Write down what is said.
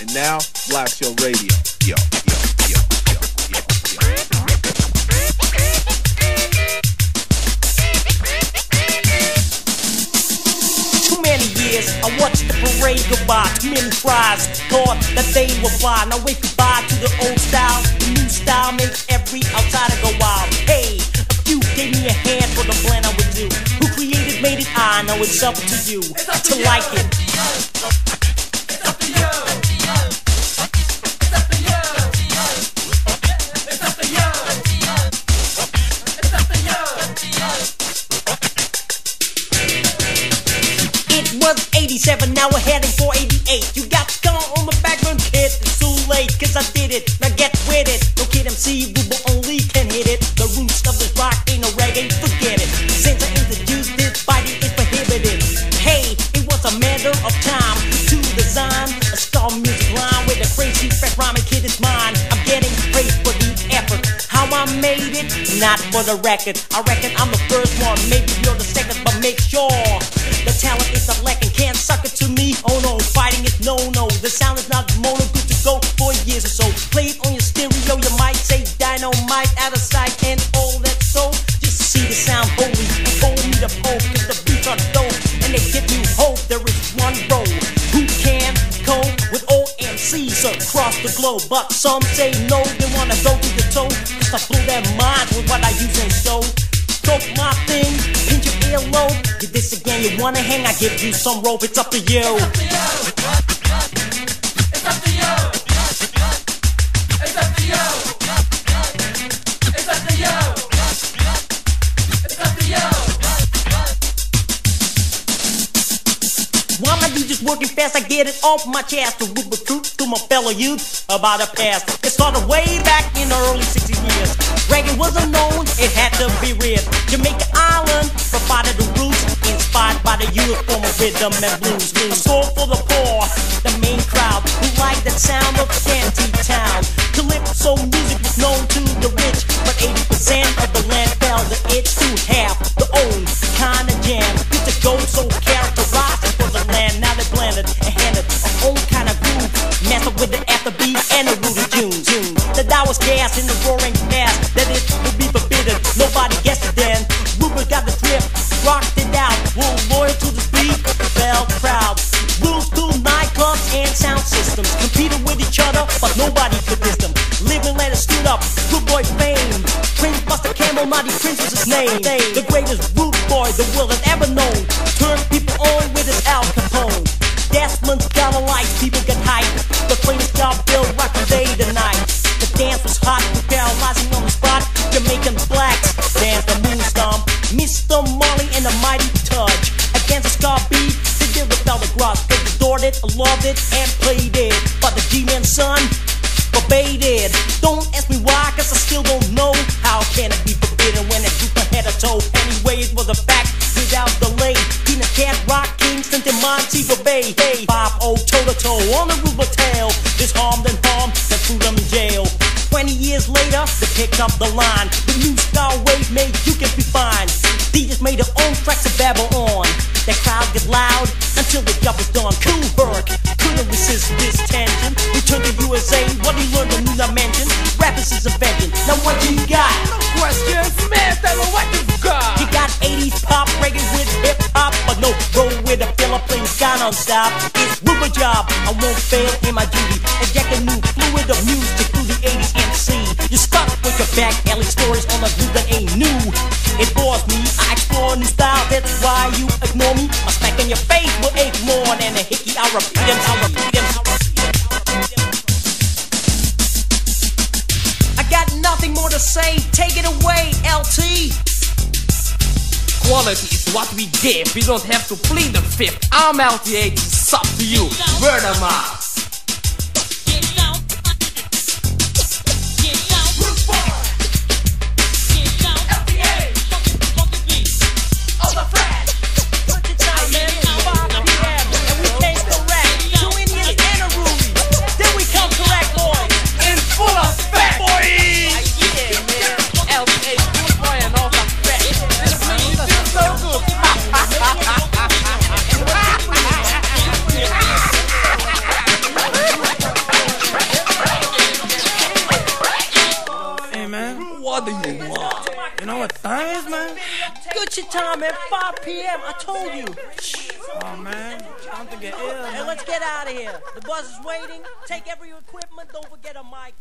And now, Black Show Radio. Yo, yo, yo, yo, yo, yo. Too many years, I watched the parade go by. Too many tries, thought that they were fly. Now wave goodbye to the old style. The new style it I. Now it's up to you to like it. It was 87, now we're heading for 88. You got to on the background, kid. It's too late, cause I did it. Now get with it. No kid MC, Rubo only can hit it. The roots of this rock ain't no reggae, forget it. Since I introduced this, fighting matter of time to design a star music line with a crazy fresh rhyming kid is mine. I'm getting praise for the effort. How I made it, not for the record. I reckon I'm the first one, maybe you're the second, but make sure the talent is lacking. Across the globe, but some say no, they wanna go to the toe. Cause I blew their minds with what I use and show. Stroke my thing, pinch your earlobe. Get this again, you wanna hang? I give you some rope, it's up to you. Fast? I get it off my chest to whoop a truth to my fellow youth about the past. It started way back in the early 60 years. Reggae was unknown, it had to be real. Jamaica Island provided the roots, inspired by the uniform of rhythm and blues. A soul for the poor, the main crowd who liked the sound of shanty and the Rudy June. June. Dow was gas in the roaring past. That it would be forbidden. Nobody guessed it then. Ruben got the drip, rocked it out. We're loyal to the beat, felt proud. Rules to nightclubs and sound systems. Competed with each other, but nobody could diss them. Living letter stood up, good boy fame. Prince Buster Campbell, Mighty Prince was his name. The greatest rude boy the world has ever known. Turned people on with his Al Capone. Desmond's down the lights, people get hyped. The beat, they did without a grudge. They adored it, loved it, and played it. But the G-Man son forbade. Don't ask me why, cause I still don't know. How can it be forbidden when it's group ahead of toe? Anyway, it was a fact without delay. Tina Cat, Rock King, sent in Montego Bay. Hey, 5 toe to toe on the roof of tail. This harmed and harmed, and threw them in jail. 20 years later, they picked up the line. The new style wave made you can be fine. DJs made their own tracks to babble on. That crowd get loud until the job was done. Kool Herc couldn't resist this tension. Return to the USA, what he learned the new dimension. Rappers is a invention. Now what you got? No Question, man, tell me what you got. You got 80s pop, reggae with hip hop, but no roll with a Philippines guy non-stop. It's Ruba job, I won't fail in my duty. Inject a new fluid of music through the 80s MC. You're stuck with your back alley stories on a group that I got nothing more to say, take it away, LT. Quality is what we give. We don't have to plead the fifth. I'm LTA, it's up to you. Word of mouth. What do you want? You know what time is, man? Good your time, at 5 p.m. I told you. Oh, man. Time to get ill. Hey, let's get out of here. The bus is waiting. Take every equipment. Don't forget a mic.